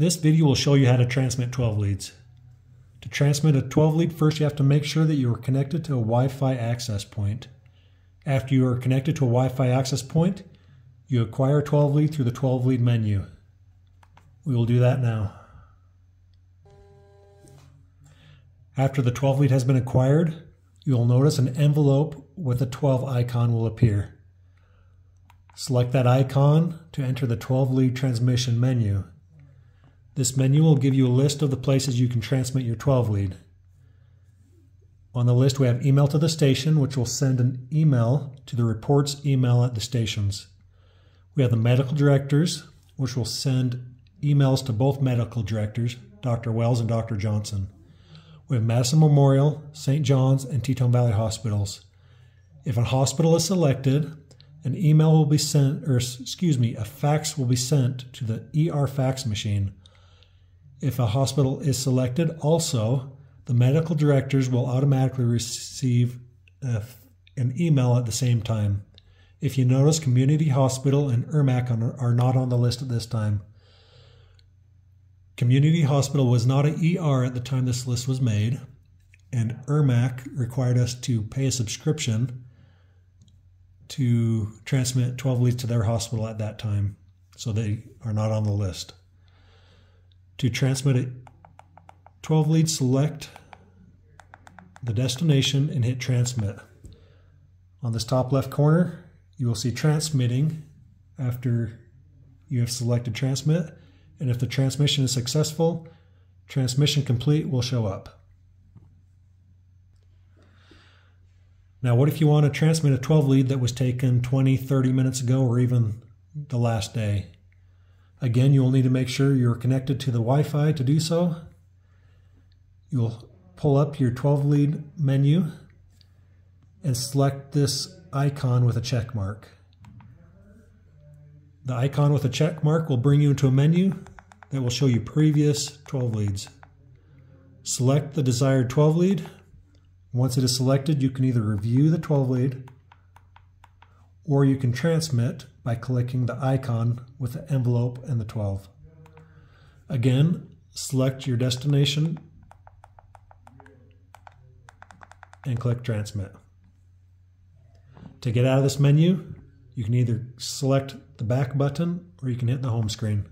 This video will show you how to transmit 12 leads. To transmit a 12 lead, first you have to make sure that you are connected to a Wi-Fi access point. After you are connected to a Wi-Fi access point, you acquire 12 lead through the 12 lead menu. We will do that now. After the 12 lead has been acquired, you will notice an envelope with a 12 icon will appear. Select that icon to enter the 12 lead transmission menu. This menu will give you a list of the places you can transmit your 12 lead. On the list, we have email to the station, which will send an email to the reports email at the stations. We have the medical directors, which will send emails to both medical directors, Dr. Wells and Dr. Johnson. We have Madison Memorial, St. John's, and Teton Valley hospitals. If a hospital is selected, an email will be sent, or excuse me, a fax will be sent to the ER fax machine. If a hospital is selected, also, the medical directors will automatically receive a, an email at the same time. If you notice, Community Hospital and EIRMC are not on the list at this time. Community Hospital was not an ER at the time this list was made, and EIRMC required us to pay a subscription to transmit 12 leads to their hospital at that time, so they are not on the list. To transmit a 12 lead, select the destination and hit transmit. On this top left corner, you will see transmitting after you have selected transmit. And if the transmission is successful, transmission complete will show up. Now, what if you want to transmit a 12 lead that was taken 20, 30 minutes ago, or even the last day? Again, you'll need to make sure you're connected to the Wi-Fi to do so. You'll pull up your 12 lead menu and select this icon with a check mark. The icon with a check mark will bring you into a menu that will show you previous 12 leads. Select the desired 12 lead once it is selected, you can either review the 12 lead or you can transmit by clicking the icon with the envelope and the 12. Again, select your destination and click transmit. To get out of this menu, you can either select the back button or you can hit the home screen.